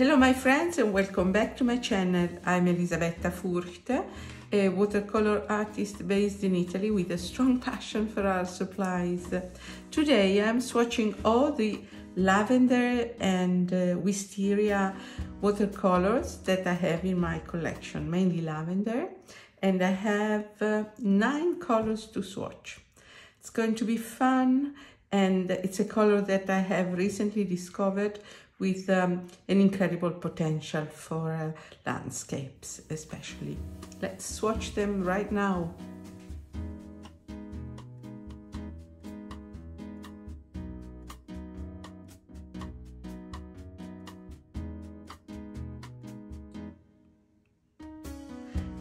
Hello my friends and welcome back to my channel. I'm Elisabetta Furcht, a watercolor artist based in Italy with a strong passion for art supplies. Today I'm swatching all the lavender and uh, wisteria watercolors that I have in my collection, mainly lavender, and I have uh, nine colors to swatch. It's going to be fun and it's a color that I have recently discovered with um, an incredible potential for uh, landscapes especially. Let's swatch them right now.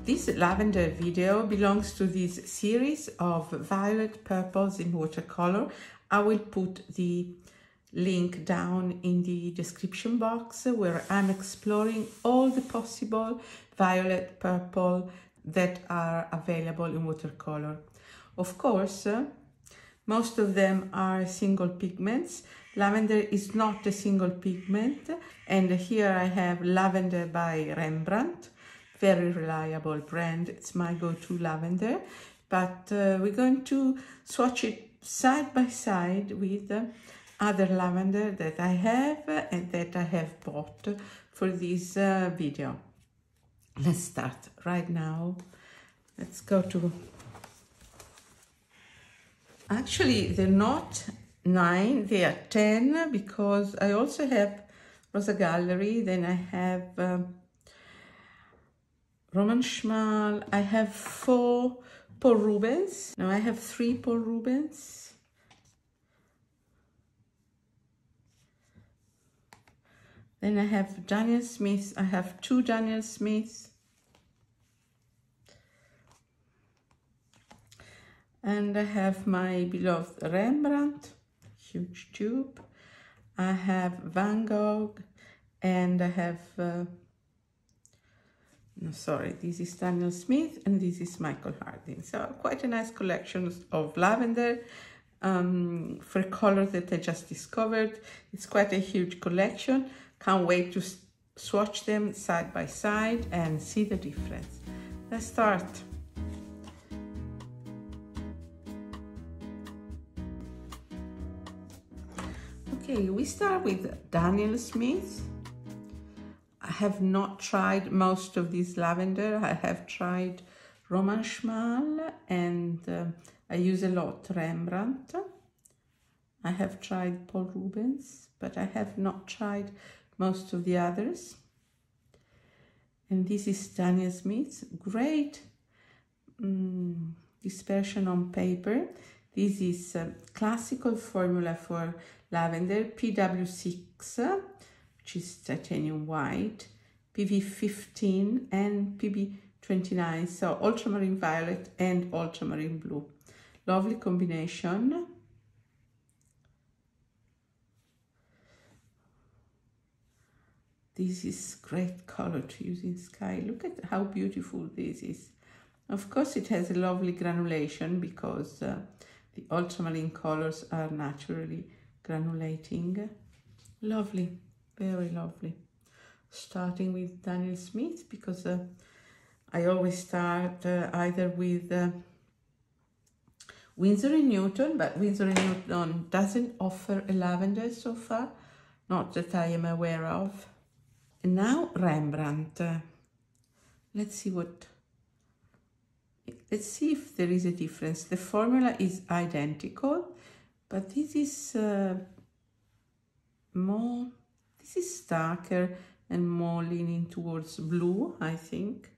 This lavender video belongs to this series of violet purples in watercolor. I will put the link down in the description box where I'm exploring all the possible violet purple that are available in watercolor. Of course, most of them are single pigments. Lavender is not a single pigment and here I have lavender by Rembrandt, very reliable brand. It's my go-to lavender, but uh, we're going to swatch it side by side with uh, other lavender that I have and that I have bought for this uh, video. Let's start right now. Let's go to... Actually, they're not nine, they are 10 because I also have Rosa Gallery, then I have um, Roman Szmal, I have four Paul Rubens. Now I have three Paul Rubens Then I have Daniel Smith. I have two Daniel Smiths. And I have my beloved Rembrandt, huge tube. I have Van Gogh and I have, uh, no, sorry, this is Daniel Smith and this is Michael Harding. So quite a nice collection of lavender um, for color that I just discovered. It's quite a huge collection. Can't wait to swatch them side by side and see the difference. Let's start. Okay, we start with Daniel Smith. I have not tried most of these lavender. I have tried Roman Szmal and uh, I use a lot Rembrandt. I have tried Paul Rubens, but I have not tried most of the others. And this is Daniel Smith's great um, dispersion on paper. This is a classical formula for lavender, PW6, which is titanium white, PV15 and PB29, so ultramarine violet and ultramarine blue. Lovely combination. This is great color to use in sky. Look at how beautiful this is. Of course, it has a lovely granulation because uh, the ultramarine colors are naturally granulating. Lovely, very lovely. Starting with Daniel Smith because uh, I always start uh, either with uh, Winsor & Newton, but Winsor & Newton doesn't offer a lavender so far, not that I am aware of. And now Rembrandt. Let's see what, let's see if there is a difference. The formula is identical, but this is uh, more, this is darker and more leaning towards blue, I think.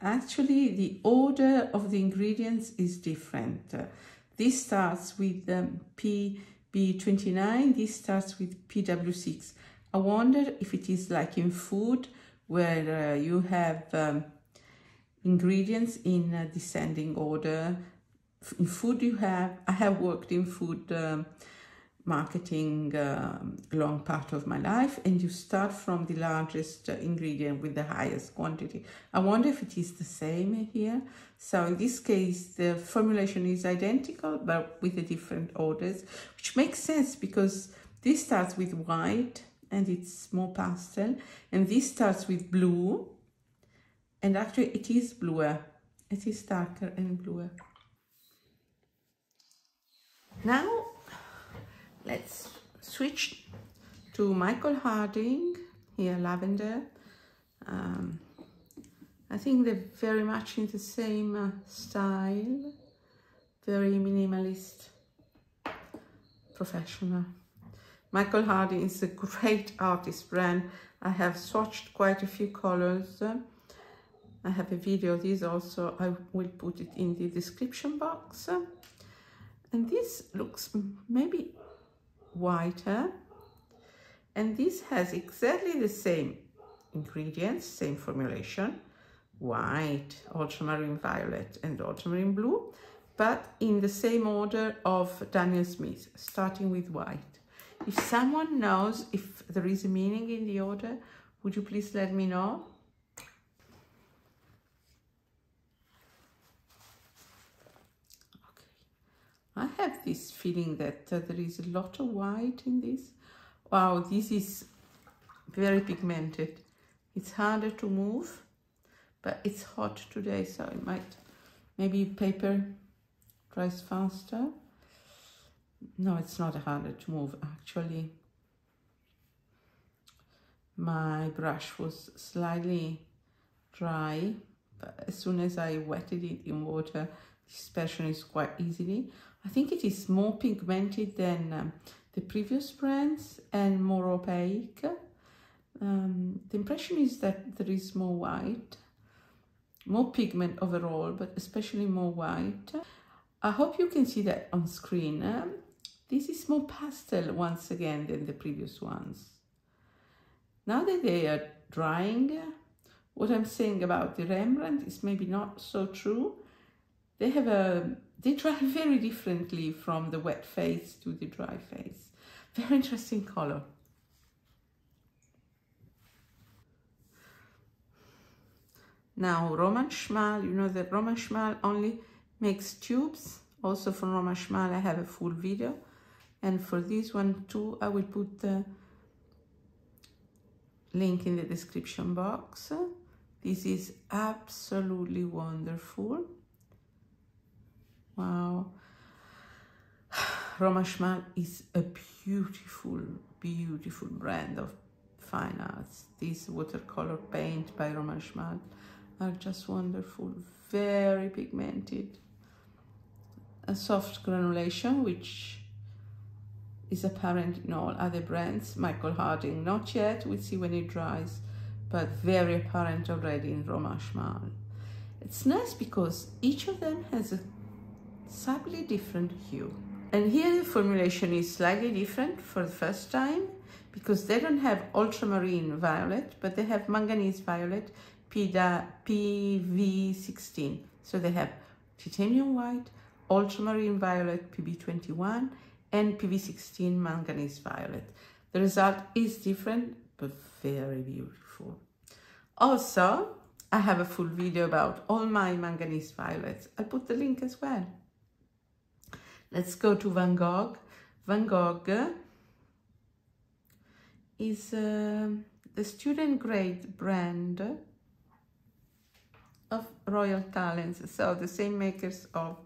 Actually, the order of the ingredients is different. This starts with um, PB29, this starts with PW6. I wonder if it is like in food where uh, you have um, ingredients in uh, descending order. In food you have, I have worked in food um, marketing um, long part of my life and you start from the largest ingredient with the highest quantity. I wonder if it is the same here. So in this case, the formulation is identical, but with the different orders, which makes sense because this starts with white and it's more pastel, and this starts with blue, and actually it is bluer. It is darker and bluer. Now, let's switch to Michael Harding, here lavender. Um, I think they're very much in the same uh, style, very minimalist, professional. Michael Harding is a great artist brand. I have swatched quite a few colors. I have a video of this also. I will put it in the description box. And this looks maybe whiter. And this has exactly the same ingredients, same formulation, white, ultramarine violet and ultramarine blue, but in the same order of Daniel Smith, starting with white. If someone knows if there is a meaning in the order, would you please let me know? I have this feeling that uh, there is a lot of white in this. Wow, this is very pigmented. It's harder to move, but it's hot today, so it might, maybe paper dries faster. No, it's not harder to move, actually. My brush was slightly dry, but as soon as I wetted it in water, dispersion is quite easily. I think it is more pigmented than um, the previous brands and more opaque. Um, the impression is that there is more white, more pigment overall, but especially more white. I hope you can see that on screen. Um, this is more pastel once again than the previous ones. Now that they are drying, what I'm saying about the Rembrandt is maybe not so true. They have a, they dry very differently from the wet face to the dry face. Very interesting color. Now Roman Szmal, you know that Roman Szmal only makes tubes. Also from Roman Szmal I have a full video and for this one too I will put the link in the description box this is absolutely wonderful wow Roman Szmal is a beautiful beautiful brand of fine arts these watercolor paint by Roman Szmal are just wonderful very pigmented a soft granulation which is apparent in all other brands. Michael Harding, not yet, we'll see when it dries, but very apparent already in Roman Szmal. It's nice because each of them has a slightly different hue. And here the formulation is slightly different for the first time because they don't have ultramarine violet, but they have manganese violet PV16. So they have titanium white, ultramarine violet PB21, and PV16 manganese violet. The result is different, but very beautiful. Also, I have a full video about all my manganese violets. I'll put the link as well. Let's go to Van Gogh. Van Gogh is uh, the student grade brand of Royal Talens, so the same makers of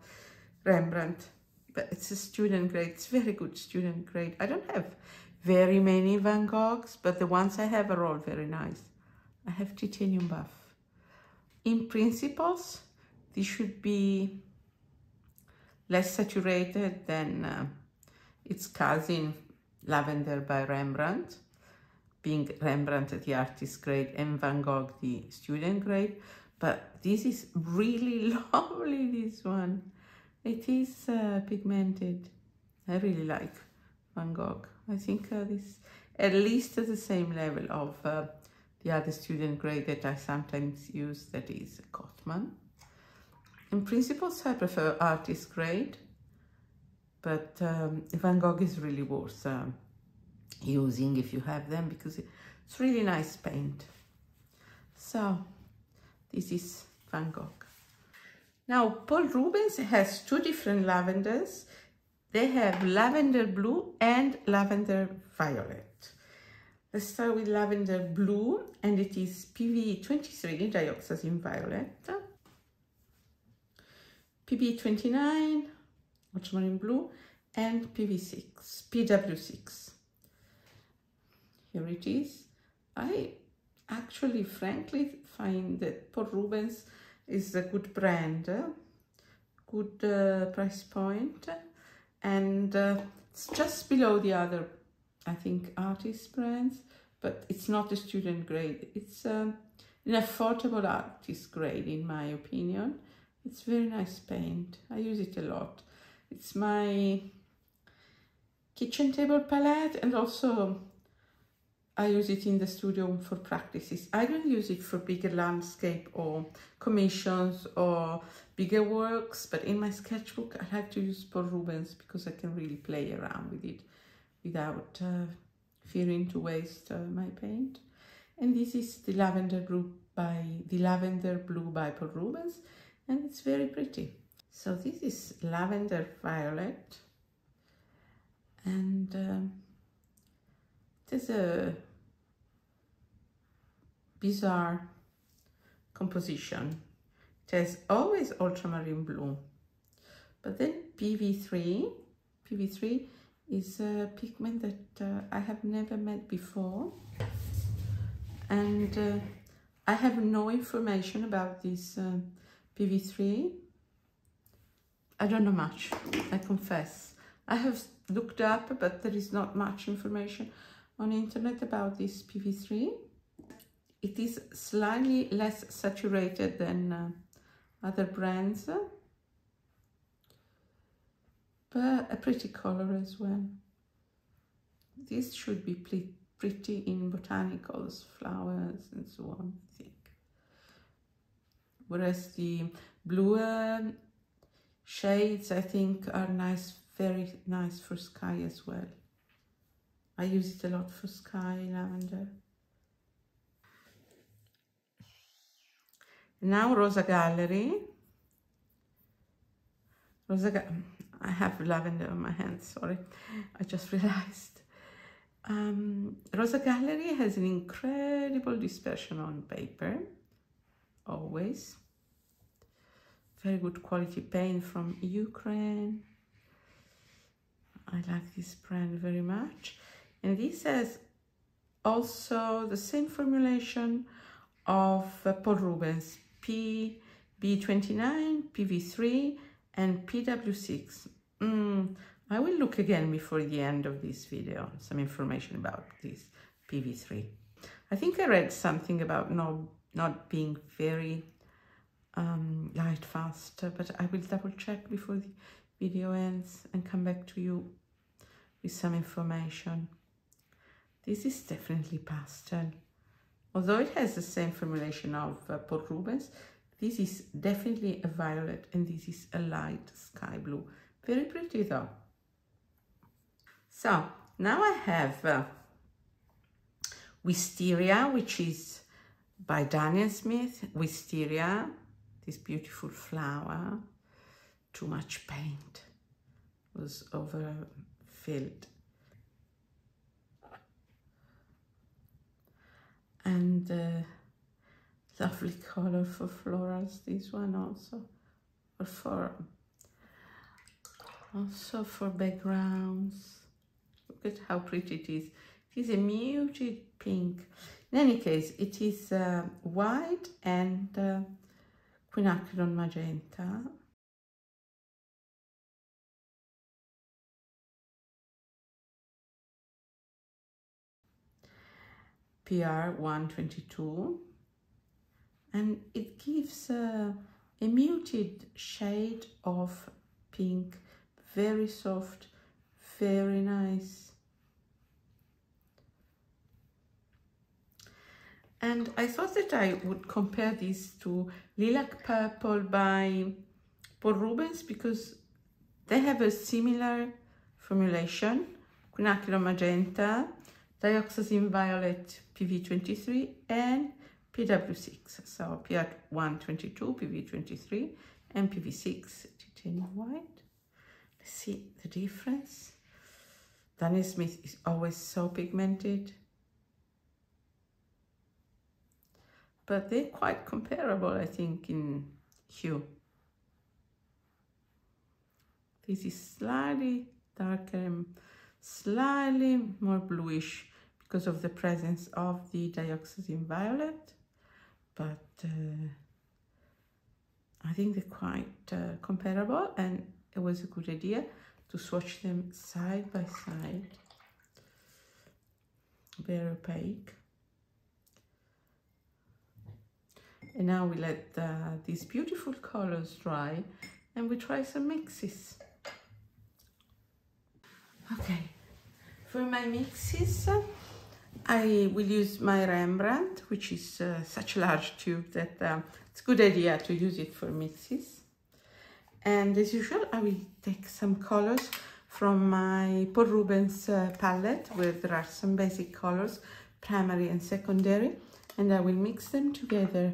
Rembrandt but it's a student grade. It's very good student grade. I don't have very many Van Goghs, but the ones I have are all very nice. I have titanium buff. In principles, this should be less saturated than uh, its cousin Lavender by Rembrandt, being Rembrandt the artist grade and Van Gogh the student grade. But this is really lovely, this one. It is uh, pigmented. I really like Van Gogh. I think uh, this at least at the same level of uh, the other student grade that I sometimes use, that is Cotman. In principles, I prefer artist grade, but um, Van Gogh is really worth uh, using if you have them because it's really nice paint. So this is Van Gogh. Now Paul Rubens has two different lavenders. They have lavender blue and lavender violet. Let's start with lavender blue and it is PV23 dioxazine violet. PV29 ultramarine blue and PV6, PW6. Here it is. I actually frankly find that Paul Rubens is a good brand, good uh, price point and uh, it's just below the other I think artist brands but it's not a student grade it's um, an affordable artist grade in my opinion it's very nice paint I use it a lot it's my kitchen table palette and also I use it in the studio for practices. I don't use it for bigger landscape or commissions or bigger works, but in my sketchbook, I like to use Paul Rubens because I can really play around with it without uh, fearing to waste uh, my paint. And this is the Lavender Blue by the Lavender Blue by Paul Rubens, and it's very pretty. So this is Lavender Violet, and um, there's a bizarre composition. It has always ultramarine blue, but then PV3, PV3 is a pigment that uh, I have never met before. And uh, I have no information about this uh, PV3. I don't know much, I confess. I have looked up, but there is not much information on internet about this PV3. It is slightly less saturated than uh, other brands, but a pretty color as well. This should be pretty in botanicals, flowers and so on, I think. Whereas the bluer shades, I think, are nice, very nice for sky as well. I use it a lot for sky lavender. Now Rosa Gallery. Rosa Ga I have lavender on my hands, sorry. I just realized. Um, Rosa Gallery has an incredible dispersion on paper, always. Very good quality paint from Ukraine. I like this brand very much. And this has also the same formulation of uh, Paul Rubens PB29, PV3 and PW6. Mm, I will look again before the end of this video, some information about this PV3. I think I read something about not, not being very um, light fast, but I will double check before the video ends and come back to you with some information. This is definitely pastel. Although it has the same formulation of uh, Paul Rubens, this is definitely a violet and this is a light sky blue. Very pretty though. So now I have uh, Wisteria, which is by Daniel Smith. Wisteria, this beautiful flower. Too much paint was overfilled and uh, lovely color for florals this one also or for also for backgrounds look at how pretty it is it is a muted pink in any case it is uh, white and uh, quinacridone magenta. PR 122 and it gives a, a muted shade of pink very soft very nice and I thought that I would compare this to Lilac Purple by Paul Rubens because They have a similar formulation, quinacridone magenta, dioxazine violet PV23 and PW6. So PR122, PV23 and PV6 titanium white. Let's see the difference. Daniel Smith is always so pigmented. But they're quite comparable, I think, in hue. This is slightly darker and slightly more bluish because of the presence of the dioxazine violet. But uh, I think they're quite uh, comparable and it was a good idea to swatch them side by side. Very opaque. And now we let these beautiful colors dry and we try some mixes. Okay, for my mixes, I will use my Rembrandt, which is uh, such a large tube that uh, it's a good idea to use it for mixes. And as usual, I will take some colors from my Paul Rubens uh, palette where there are some basic colors, primary and secondary, and I will mix them together.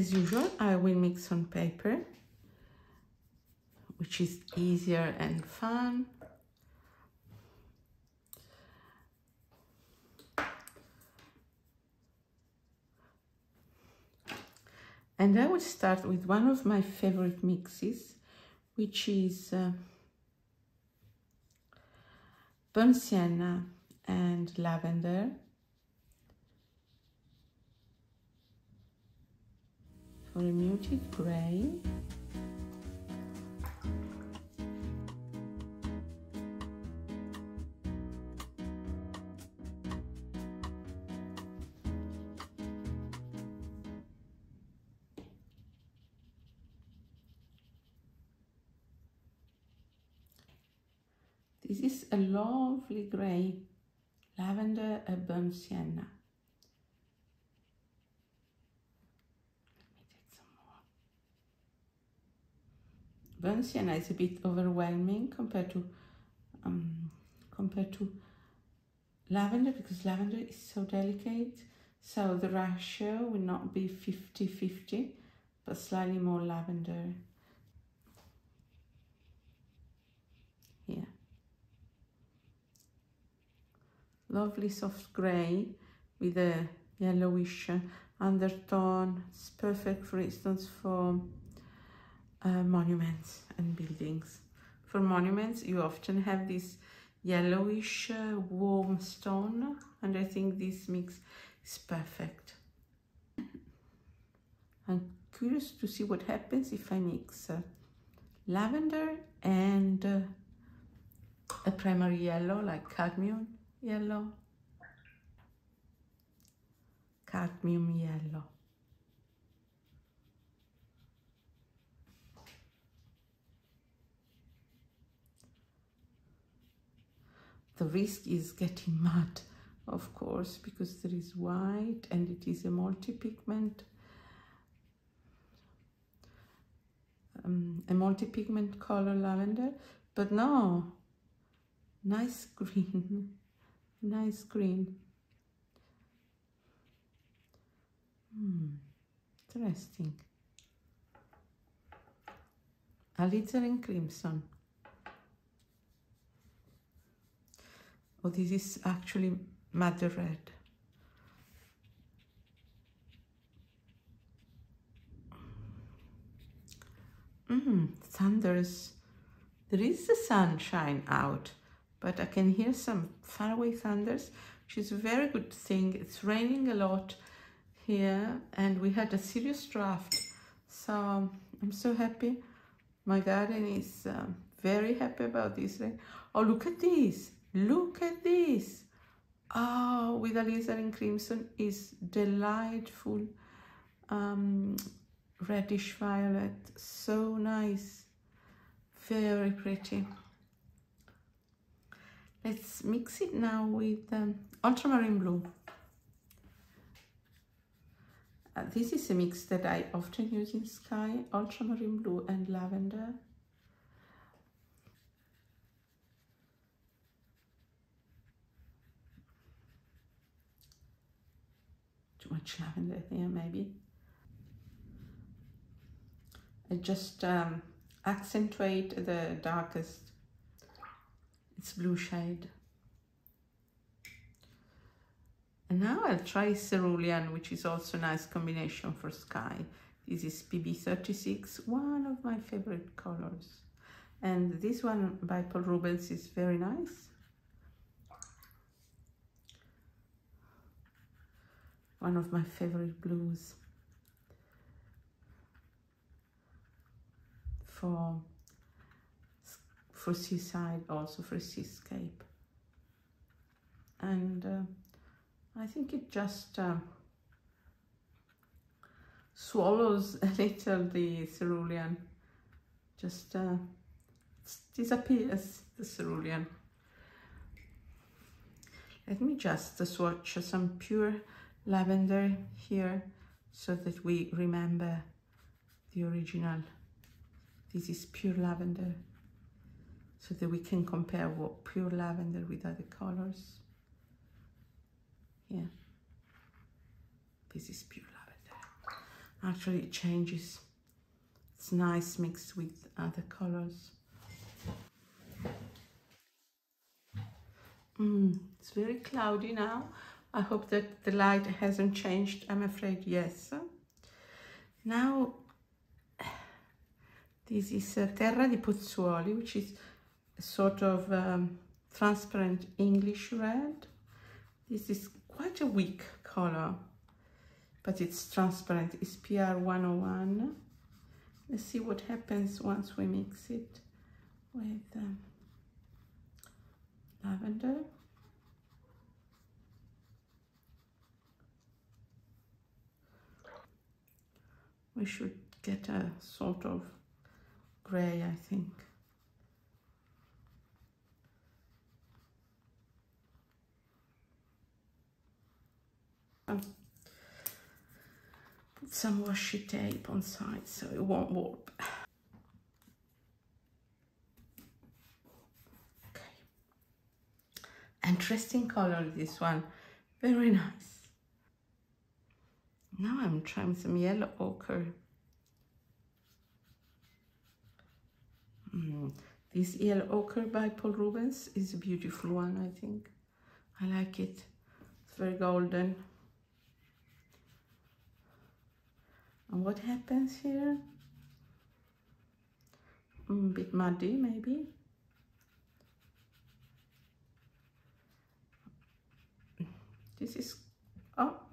As usual, I will mix on paper, which is easier and fun. And I will start with one of my favorite mixes, which is uh, burnt sienna and lavender. A muted gray. This is a lovely grey lavender burnt sienna. Sienna is a bit overwhelming compared to um, compared to lavender because lavender is so delicate. So the ratio will not be 50-50, but slightly more lavender lovely soft grey with a yellowish undertone. It's perfect, for instance, for uh, monuments and buildings. For monuments, you often have this yellowish uh, warm stone, and I think this mix is perfect. I'm curious to see what happens if I mix uh, lavender and uh, a primary yellow like cadmium yellow, cadmium yellow. The risk is getting mud, of course, because there is white and it is a multi-pigment um, a multi-pigment color lavender, but no, nice green nice green. Hmm, interesting. Alizarin crimson. Oh, this is actually madder red. Mm, thunders. There is the sunshine out but I can hear some faraway thunders, which is a very good thing. It's raining a lot here and we had a serious draft. So I'm so happy. My garden is um, very happy about this rain. Oh, look at this. Look at this. Oh, with alizarin crimson is delightful um, reddish violet. So nice. Very pretty. Let's mix it now with um, ultramarine blue. Uh, this is a mix that I often use in Sky, ultramarine blue and lavender. Much lavender here maybe. I just um, accentuate the darkest, it's blue shade. And now I'll try cerulean, which is also a nice combination for sky. This is PB36, one of my favorite colors. And this one by Paul Rubens is very nice. One of my favorite blues. For, for seaside, also for seascape. And uh, I think it just uh, swallows a little the cerulean, just uh, disappears the cerulean. Let me just swatch some pure lavender here so that we remember the original. This is pure lavender so that we can compare what pure lavender with other colors. Yeah. This is pure lavender. Actually, it changes. It's nice mixed with other colors. Mm, it's very cloudy now. I hope that the light hasn't changed. I'm afraid yes. Now, this is uh, Terra di Pozzuoli, which is a sort of um, transparent English red. This is quite a weak color, but it's transparent. It's PR101. Let's see what happens once we mix it with um, lavender. We should get a sort of gray, I think. Um, put some washi tape on side so it won't warp. Okay. Interesting color this one. Very nice. Now I'm trying some yellow ochre. Mm. This yellow ochre by Paul Rubens is a beautiful one, I think. I like it. It's very golden. And what happens here? Mm, a bit muddy, maybe. This is,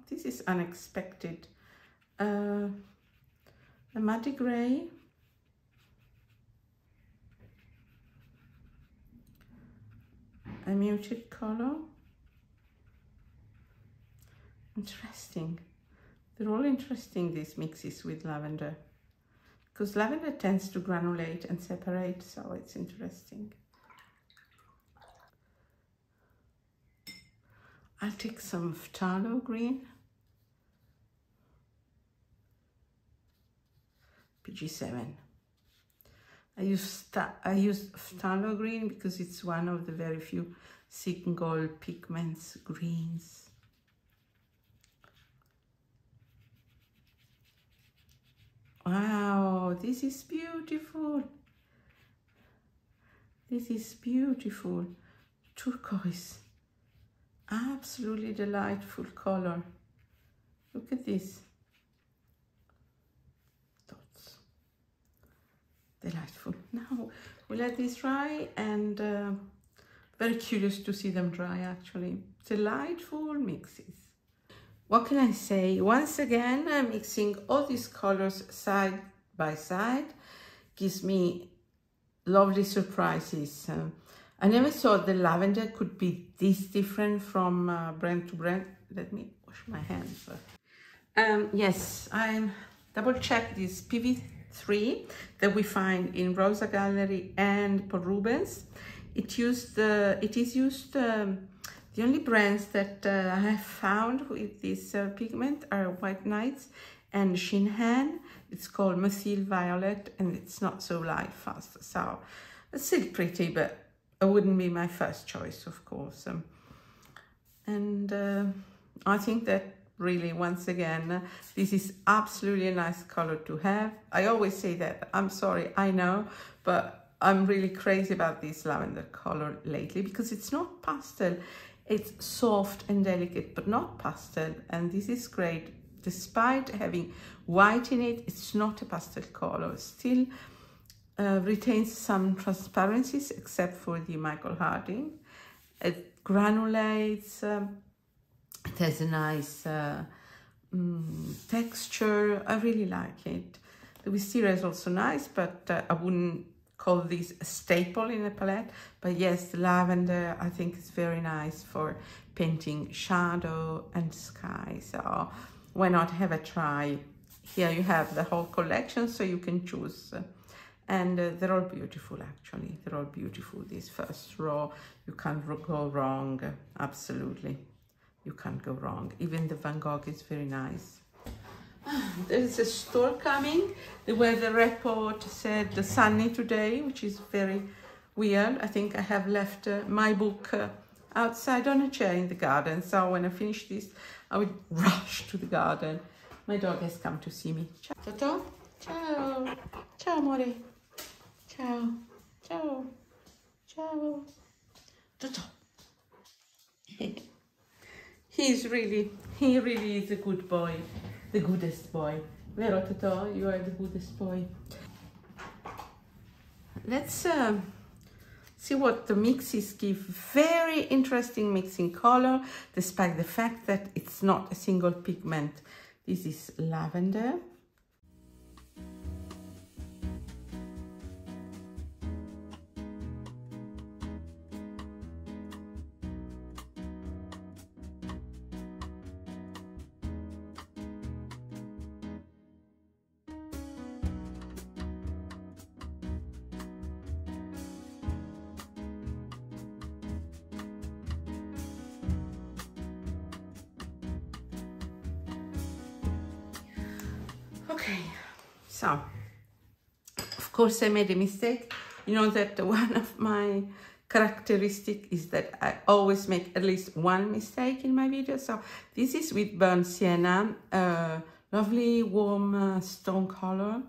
this is unexpected. Uh, a muddy gray. A muted color. Interesting. They're all interesting, these mixes with lavender. Because lavender tends to granulate and separate, so it's interesting. I'll take some phthalo green. PG7. I use, I use phthalo green because it's one of the very few single pigments greens. Wow, this is beautiful. This is beautiful. Turquoise. Absolutely delightful color. Look at this. Delightful. Now we let this dry and uh, very curious to see them dry actually. Delightful mixes what can I say? Once again, I'm mixing all these colors side by side gives me lovely surprises. Uh, I never thought the lavender could be this different from uh, brand to brand. Let me wash my hands. Um, yes, I double check this PB3 that we find in Rosa Gallery and Paul Rubens. It used, uh, it is used um, the only brands that uh, I have found with this uh, pigment are White Nights and Shinhan. It's called Methyl Violet and it's not so light fast. So it's still pretty, but it wouldn't be my first choice, of course. Um, and uh, I think that really, once again, this is absolutely a nice color to have. I always say that, I'm sorry, I know, but I'm really crazy about this lavender color lately because it's not pastel. It's soft and delicate, but not pastel. And this is great. Despite having white in it, it's not a pastel color. Still uh, retains some transparencies, except for the Michael Harding. It granulates, um, it has a nice uh, mm, texture. I really like it. The wisteria is also nice, but uh, I wouldn't call this a staple in a palette. But yes, the lavender I think is very nice for painting shadow and sky. So why not have a try? Here you have the whole collection, so you can choose. And uh, they're all beautiful, actually. They're all beautiful. This first row, you can't go wrong. Absolutely. You can't go wrong. Even the Van Gogh is very nice. There's a store coming. The weather report said the sunny today, which is very weird. I think I have left uh, my book uh, outside on a chair in the garden. So when I finish this, I will rush to the garden. My dog has come to see me. Ciao, Toto. Ciao. Ciao, amore. Ciao. Ciao. Ciao. Toto. He's really, he really is a good boy the goodest boy. Vero? You are the goodest boy. Let's uh, see what the mixes give. Very interesting mixing color, despite the fact that it's not a single pigment. This is lavender. Course I made a mistake. You know that one of my characteristic is that I always make at least one mistake in my video. So this is with burnt sienna, uh, lovely warm uh, stone color.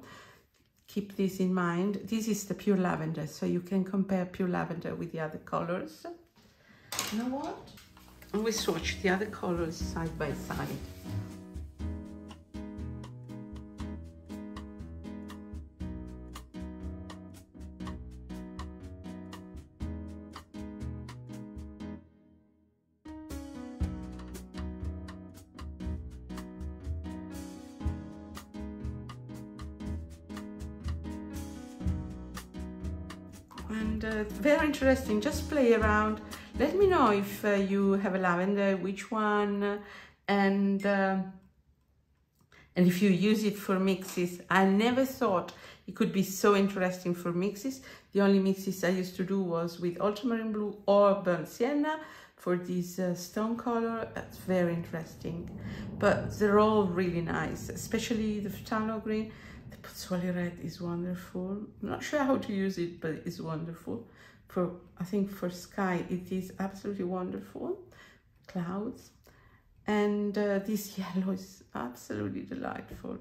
Keep this in mind. This is the pure lavender, so you can compare pure lavender with the other colors. You know what? We swatch the other colors side by side. Interesting just play around. Let me know if uh, you have a lavender which one and uh, and if you use it for mixes. I never thought it could be so interesting for mixes. The only mixes i used to do was with ultramarine blue or burnt sienna for this uh, stone color. That's very interesting. But they're all really nice especially the phthalo green. The Pozzuoli red is wonderful. I'm not sure how to use it, but it's wonderful. For I think for sky, it is absolutely wonderful. Clouds. And uh, this yellow is absolutely delightful.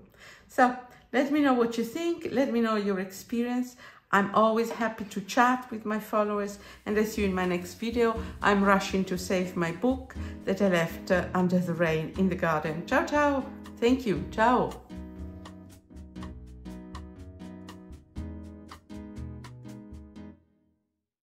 So let me know what you think. Let me know your experience. I'm always happy to chat with my followers and I see you in my next video. I'm rushing to save my book that I left uh, under the rain in the garden. Ciao, ciao. Thank you. Ciao.